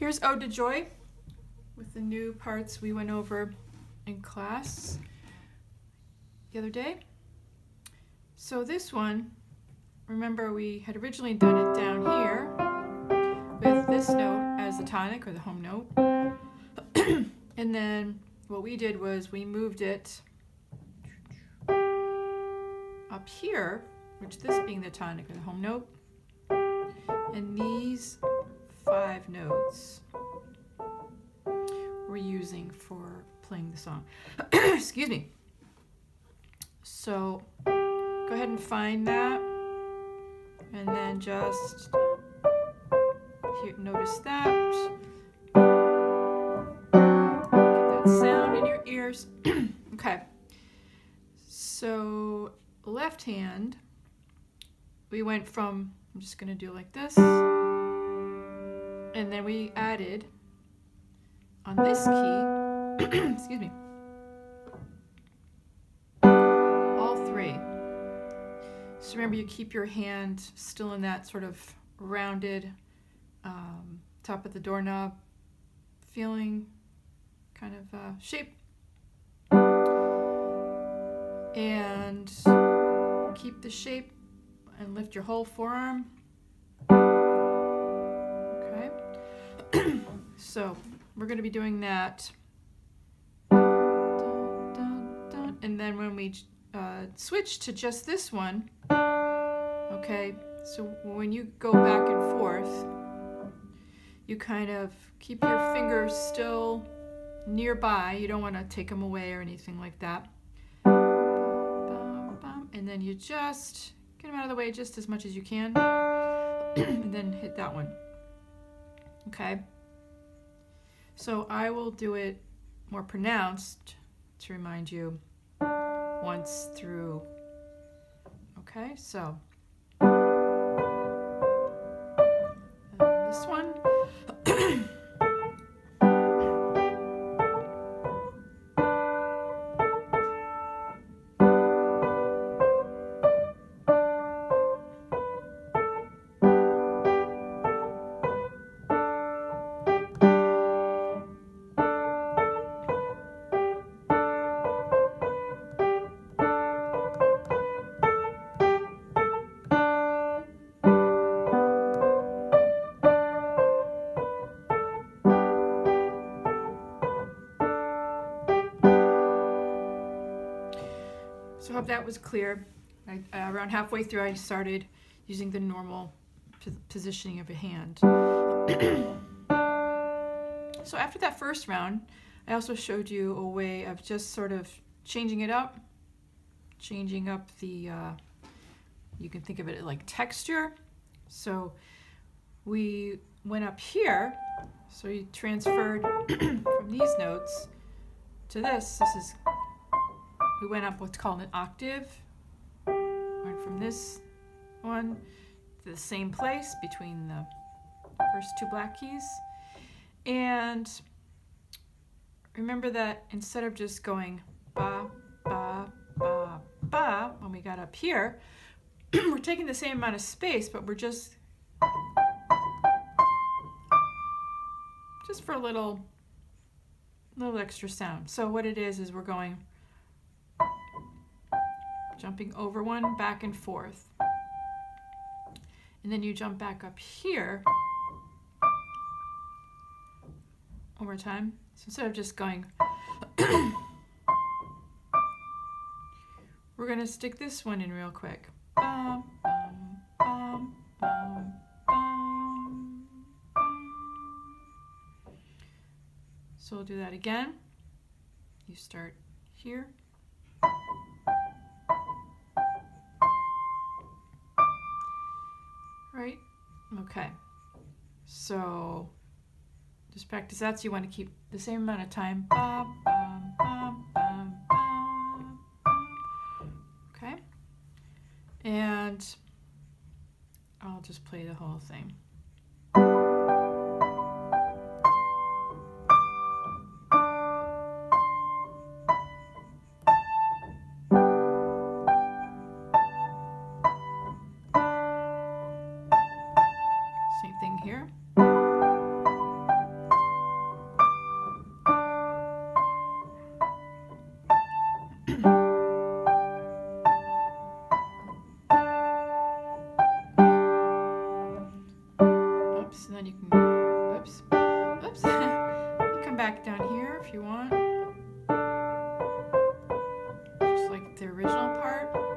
Here's Ode to Joy with the new parts we went over in class the other day. So this one, remember we had originally done it down here with this note as the tonic or the home note. and then what we did was we moved it up here, which this being the tonic or the home note, and these five notes we're using for playing the song. Excuse me. So go ahead and find that and then just notice that. Get that sound in your ears. okay. So left hand, we went from, I'm just going to do like this, and then we added on this key, excuse me, all three. So remember you keep your hand still in that sort of rounded um, top of the doorknob feeling kind of uh, shape. And keep the shape and lift your whole forearm. So we're going to be doing that. And then when we uh, switch to just this one, okay, so when you go back and forth, you kind of keep your fingers still nearby. You don't want to take them away or anything like that. And then you just get them out of the way just as much as you can. and then hit that one. Okay. So I will do it more pronounced to remind you once through. Okay, so hope that was clear. I, uh, around halfway through, I started using the normal positioning of a hand. so after that first round, I also showed you a way of just sort of changing it up, changing up the, uh, you can think of it like texture. So we went up here, so you transferred from these notes to this. This is we went up what's called an octave. Went from this one to the same place between the first two black keys. And remember that instead of just going ba, ba, ba, ba, when we got up here, we're taking the same amount of space, but we're just, just for a little, little extra sound. So what it is, is we're going jumping over one, back and forth. And then you jump back up here over time. So instead of just going, we're going to stick this one in real quick. Bum, bum, bum, so we'll do that again. You start here. So just practice that. So you want to keep the same amount of time. Okay. And I'll just play the whole thing. Oops. Oops. come back down here if you want. Just like the original part.